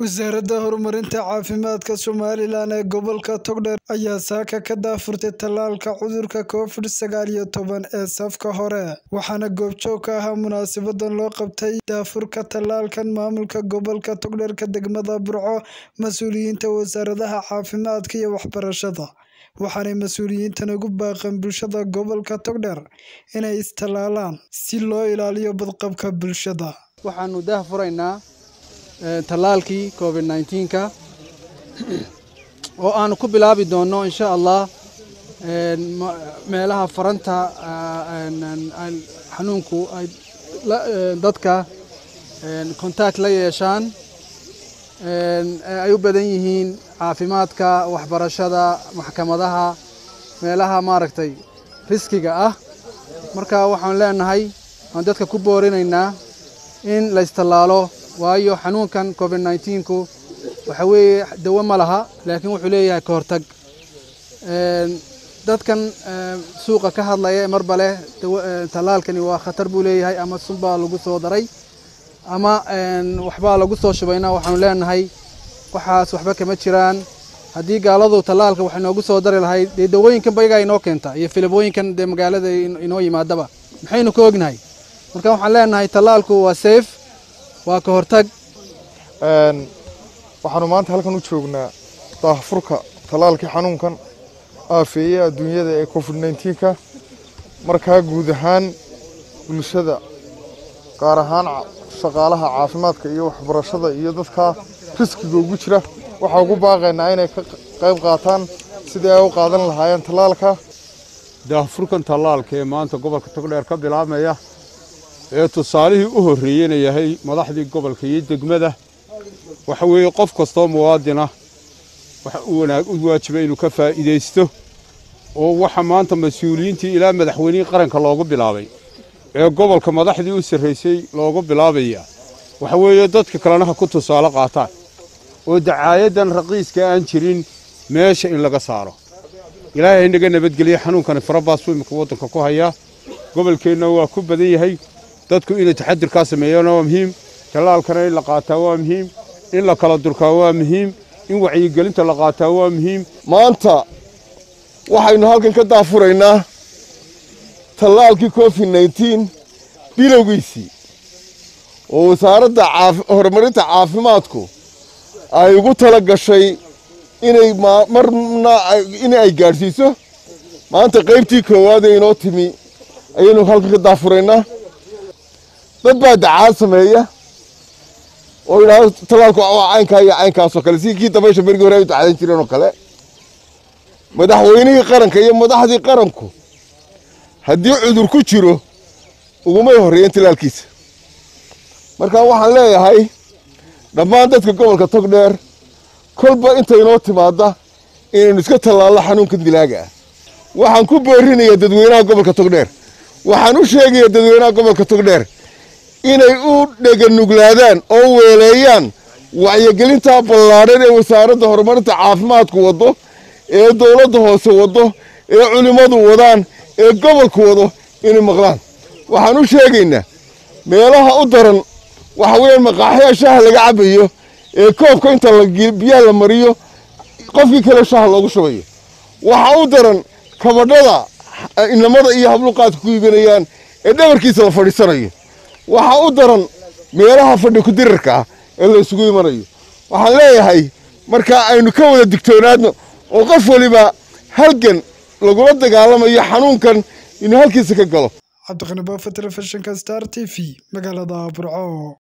Wasaaradda Horumarinta Caafimaadka Somalilan ee gobolka Togdheer ayaa saaka ka daahfurtay tallaalka cudurka Covid sagaal iyo toban ee safka hore, waxaana goobjoog ka ahaa munaasabaddan loo qabtay daahfurka tallaalkan maamulka gobolka Togdheer degmada Burco, mas'uuliyiinta wasaaradaha caafimaadka iyo waxbarashada, waxaanay mas'uuliyiintan ugu baaqeen bulshada gobolka Togdheer inay is tallaalaan si loo ilaaliyo badqabka bulshada. waxaanu daahfuraynaa tallaalkii covid 19ka oo aanu ku bilaabi doonno insha allah meelaha faranta xanuunku ay dadka contact la yeeshaan ay u badan yihiin caafimaadka waxbarashada maxkamadaha meelaha maaragtay riskiga ah. Marka waxaan leenahay waan dadka ku boorinaynaa in la istallaalo waayo xanuunkan covid 19ku waxa weeye dawo ma laha laakiin wuxuu leeyahay ka hortag. Dadkan suuqa ka hadlaya marba leh tallaalkani waa khatar buu leeyahay ama sunbaa lagu soo daray ama waxbaa lagu soo shubayna waxaanu leenahay waxaas waxba kama jiraan. Haddii gaaladu tallaalka wax inoogu soo dari lahayd dee dawooyinkan bayagaa inoo keenta iyo filibooyinkan dee magaalada inoo yimaadaba. Maxaynu ka ognahay? Marka waxaan leenahay tallaalku waa safe waa ka hortag. Waxaanu maanta halkan u joognaa daahfurka tallaalkii xanuunkan aafeeye adduunyada ee covid 19ka markaa guud ahaan bulshada gaar ahaan shaqaalaha caafimaadka iyo waxbarashada iyo dadka riskiga ugu jira waxaa ugu baaqaynaa inay ka qayb qaataan sidii ay u qaadan lahaayeen tallaalka. Daahfurkan tallaalka ee maanta gobolka togdheer ka bilaabmaya تصالحه أهريين يهي مضحدي قبل كييد قمده وحوي قف قصته موادنا وحونا واجبين وكفى إذا استه ووحمان تمسؤولين تي إلى مدحوني قرن كلا قب بلابي قبل كمضحدي وسرهسي لا قب بلابي وحوي يدت ككلانها كنت صالق عطان ودعاية رقيس كان شرين ماشى إلا قصاره إلى هنا جنبت جليحنون كان فرباس في مكوات الكوكو هيا قبل كنا وكوب بديه هي dadku inay taxadirkaa sameeyaana waa muhiim. Tallaalkana in la qaataa waa muhiim. In la kala durkaa waa muhiim. In wacyigelinta la qaataa waa muhiim. Maanta waxaynu halkan ka daafuraynaa tallaalkii covid 19 bilowgiisii. Oo wasaaradda horumarinta caafimaadku ay ugu tala gashay inay marna in ay gaadhsiiso. Maanta qaybtii koowaad ee inoo timi ayaynu halkan ka daafuraynaa dad baa dacaad sameeya. Oo yidhaahdo tallaalku waa caynkaa iyo caynkaasoo kale. Si kii dabaysha berigii hore ay dacaadan jireen oo kale. Madaxweynihii qaranka iyo madaxdii qaranku haddii cudur ku jiro ugumay horreeyeen tallaalkiisa marka waxaan leeyahay dhammaan dadka gobolka togdheer kolba inta inoo timaadda inaynu iska tallaallo xanuunkan dilaaga ah. Waxaan ku boorinayaa dadweynaha gobolka togdheer waxaan u sheegayaa dadweynaha gobolka togdheer inay u dheganuglaadaan oo weeleeyaan wacyigelinta ballaadhan ee wasaaradda horumarinta caafimaadku waddo ee dowladda hoose waddo ee culimmadu wadaan ee gobolku wado inay maqlaan. Waxaan u sheegaynaa meelaha u daran waxa weeyaan maqaaxyaa shaaha laga cabayo ee koobka inta biyaha la mariyo qofkii kale shaaha loogu shubayo. Waxa u daran kabadhada inamada iyo habluqaadka ku iibinayaan ee dhabarkiisa la fadhiisanayo waxa u daran meelaha fadhi kudirarka ah ee la isugu imanayo. Waxaan leeyahay markaa aynu ka wada digtoonaadno oo qof waliba halgan lagula dagaalamayo xanuunkan inuu halkiisa ka galo. Cabdiqani baafo telefishinka star t v magaalada burco